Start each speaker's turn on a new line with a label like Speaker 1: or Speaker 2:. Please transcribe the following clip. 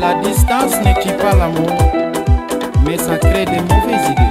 Speaker 1: La distance ne pas l'amour, mais ça crée des mauvaises idées.